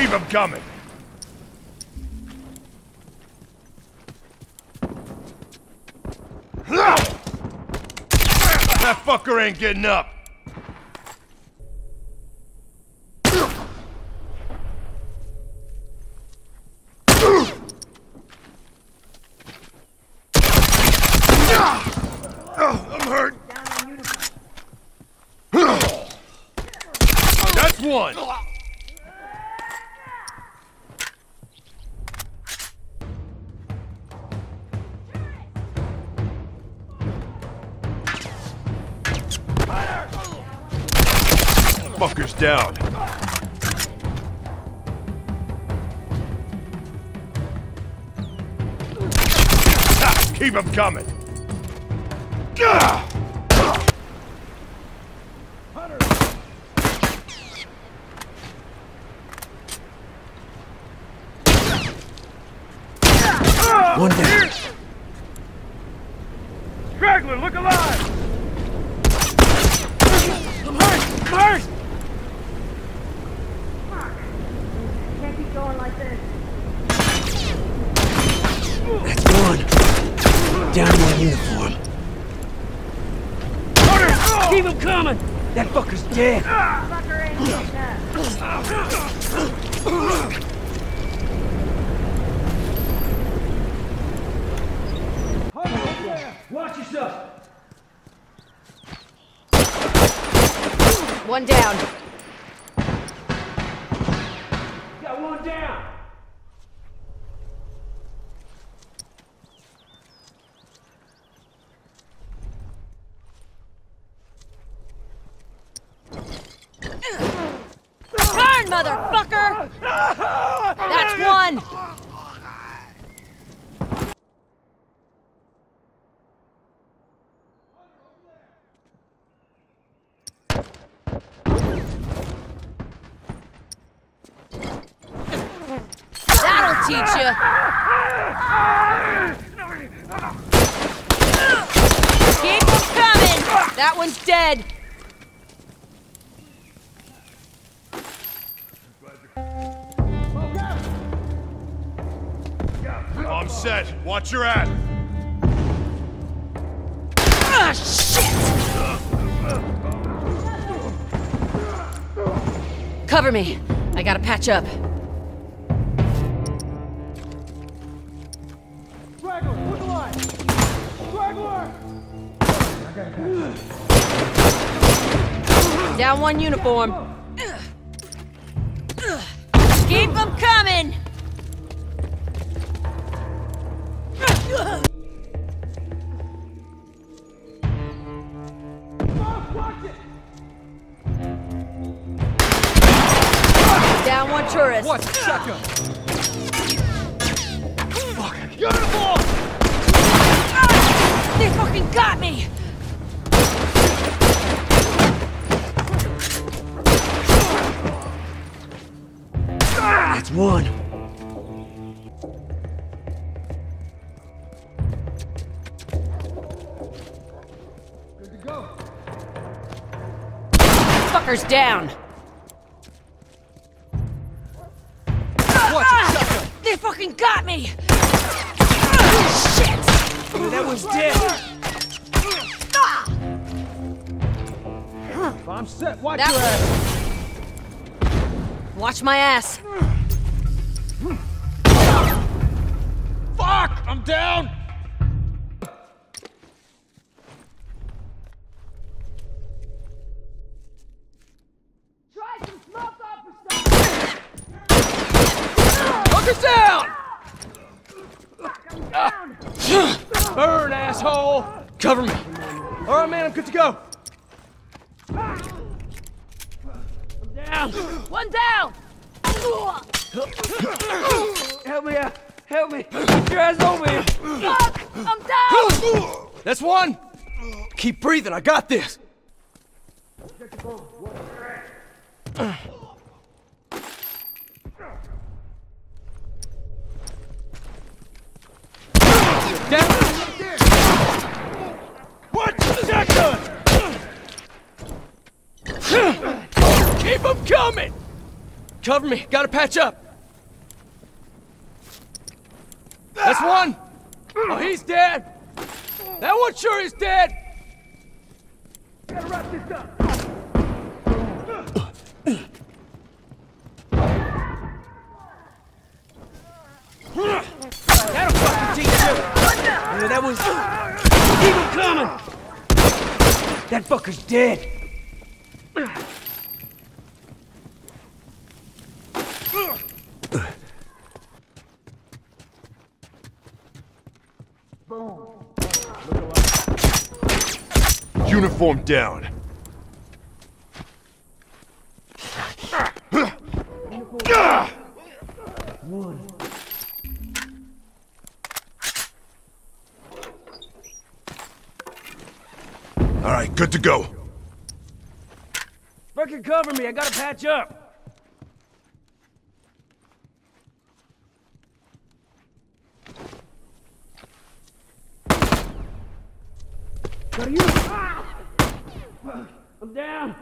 keep him coming! That fucker ain't getting up! I'm hurt! That's one! Fucker's down. Ha, keep him coming. Gah! One down. Straggler, look alive! I'm hurt! I'm hurt! Can't keep going like this. That's one. Down one uniform. Keep him coming! That fucker's dead. Fucker ain't getting. Watch yourself! One down. Got one down! Turn, motherfucker! That'll teach you! Keep 'em coming! That one's dead! I'm set. Watch your ass. Ah, shit! Cover me. I gotta patch up. Down one uniform. Keep them coming! One. Watch the shotgun! Ah! They fucking got me! That's one. Good to go. Fucker's down. They fucking got me! Ah, Shit! That was dead! Ah! I'm set. Watch That your ass! Watch my ass. Fuck! I'm down! Cover me. All right, man, I'm good to go. I'm down. One down! Help me out. Help me. Get your ass over here. Fuck! I'm down! That's one. Keep breathing. I got this. Down. What? Shotgun! Keep them coming! Cover me. Gotta patch up. That's one. Oh, he's dead. That one sure is dead. Gotta wrap this up. That'll fucking teach you. Yeah, that was... Him coming! That fucker's dead. Uniform down. All right, good to go. Fucking cover me. I gotta patch up. Got you. Ah! I'm down.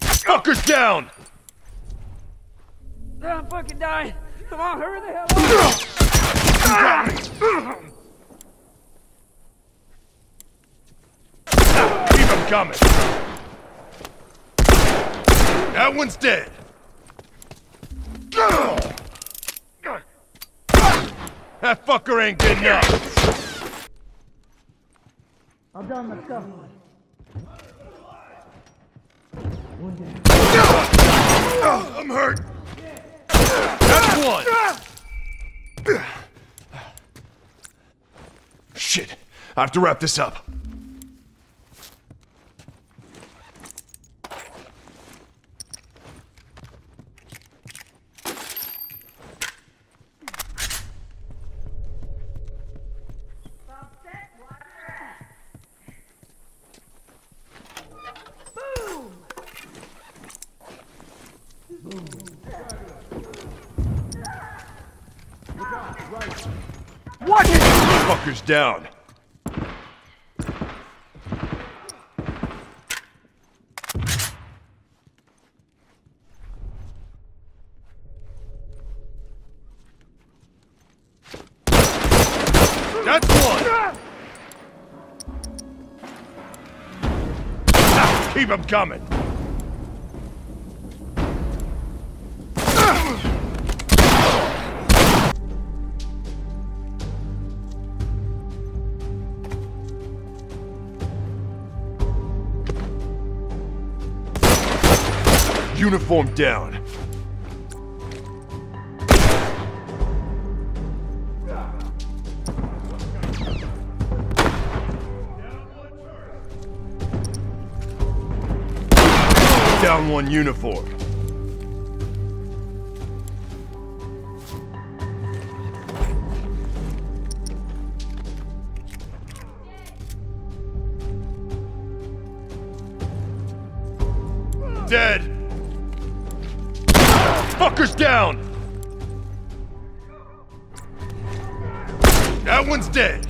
Fuckers down! I'm fucking dying. Come on, hurry the hell up. Keep them coming. That one's dead. That fucker ain't getting up. I'm done, let's go. I'm hurt. That's one. Shit. I have to wrap this up. Fuckers down. That's one. Keep them coming. Uniform down. Down one uniform. Fuckers down! That one's dead.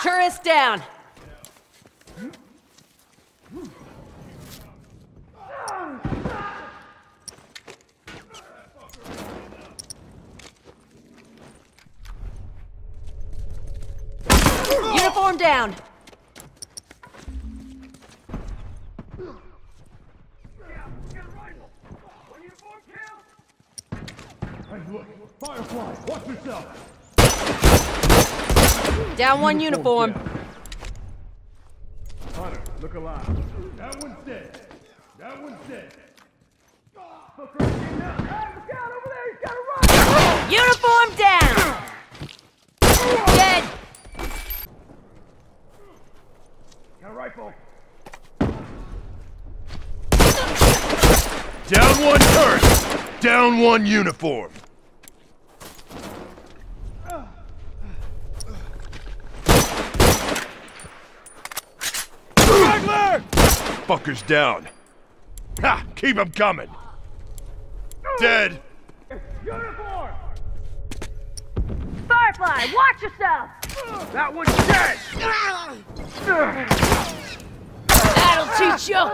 Tourist down. Down. Firefly, watch yourself. Down one uniform. Hunter, look alive. That one's dead. That one's dead. Uniform down. Dead. Got rifle. Down one turret. Down one uniform. Straggler! Fuckers down. Ha! Keep them coming. Dead. Uniform. Firefly, watch yourself! That one's dead! That'll teach you!